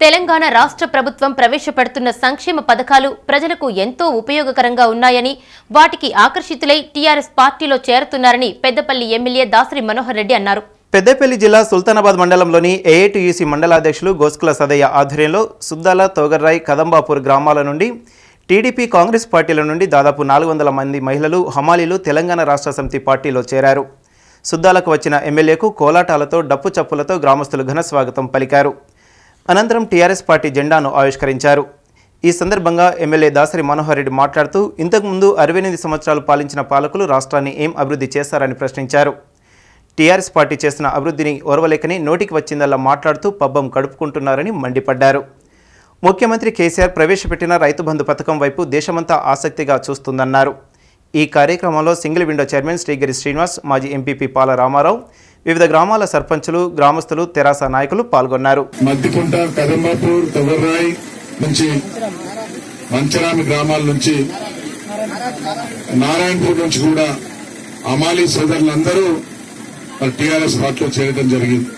తెలంగాణ రాష్ట్ర ప్రభుత్వం ప్రవేశపెడుతున్న సంక్షేమ పథకాలు ప్రజలకు ఎంతో ఉపయోగకరంగా ఉన్నాయని వాటికి ఆకర్షితులై టీఆర్ఎస్ పార్టీలో చేరుతున్నారని పెద్దపల్లి ఎమ్మెల్యే దాసరి మనోహర్ రెడ్డి అన్నారు. పెద్దపల్లి జిల్లా సుల్తానాబాద్ మండలంలోని ఏఐటీయూసీ మండలాధ్యక్షులు గోస్కుల సదయ్య ఆధ్వర్యంలో సుద్దాల తోగర్రాయ్ కదంబాపూర్ గ్రామాల నుండి టీడీపీ కాంగ్రెస్ పార్టీల నుండి దాదాపు నాలుగు వందల మంది మహిళలు హమాలీలు తెలంగాణ రాష్ట్ర సమితి పార్టీలో చేరారు. సుద్దాలకు వచ్చిన ఎమ్మెల్యేకు కోలాటాలతో డప్పు చప్పులతో గ్రామస్తులు ఘన స్వాగతం పలికారు. అనంతరం టీఆర్ఎస్ పార్టీ జెండాను ఆవిష్కరించారు. ఈ సందర్భంగా ఎమ్మెల్యే దాసరి మనోహర్ రెడ్డి మాట్లాడుతూ ఇంతకుముందు అరవై ఎనిమిది సంవత్సరాలు పాలించిన పాలకులు రాష్ట్రాన్ని ఏం అభివృద్ధి చేశారని ప్రశ్నించారు. టీఆర్ఎస్ పార్టీ చేసిన అభివృద్ధిని ఓర్వలేకని నోటికి వచ్చిందల్లా మాట్లాడుతూ పబ్బం కడుపుకుంటున్నారని మండిపడ్డారు. ముఖ్యమంత్రి కేసీఆర్ ప్రవేశపెట్టిన రైతు బంధు పథకం వైపు దేశమంతా ఆసక్తిగా చూస్తుందన్నారు. ఈ కార్యక్రమంలో single window chairman Srigiri Srinivas మాజీ ఎంపీపీ పాల రామారావు వివిధ గ్రామాల సర్పంచులు గ్రామస్తులు తెరాస నాయకులు పాల్గొన్నారు. మద్దికుంట నుంచి మంచరామి గ్రామాల నుంచి నారాయణపూర్ నుంచి కూడా అమాలి సోదరులందరూ టీఆర్ఎస్ పార్టీలో చేరడం జరిగింది.